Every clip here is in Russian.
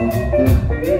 Música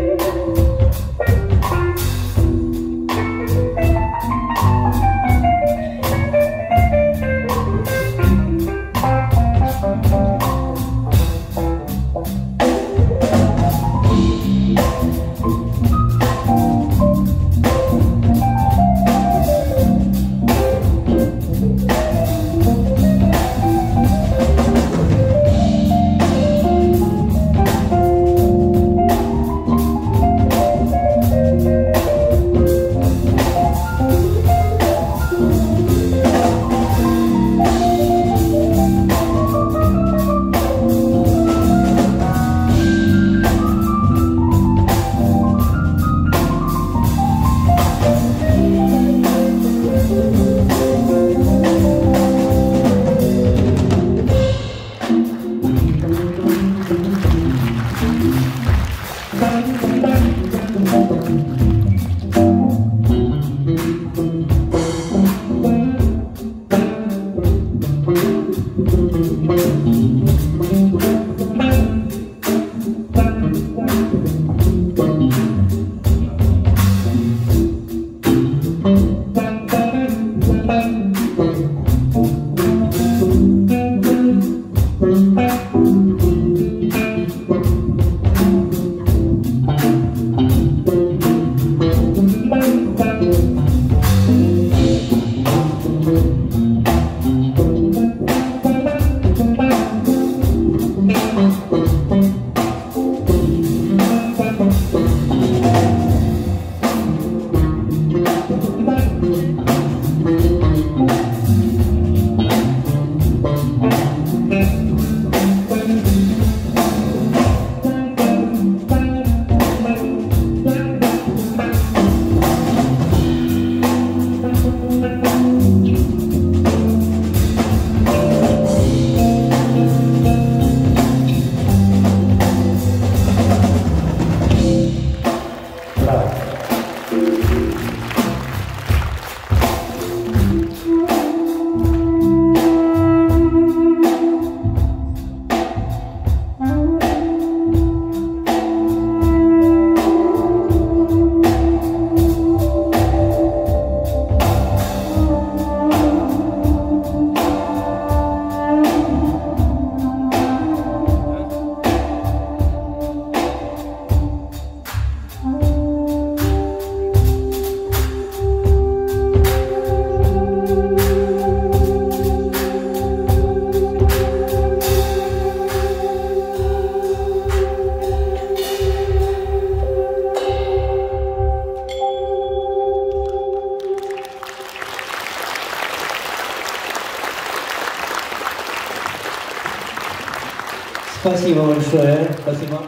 Спасибо большое. Спасибо.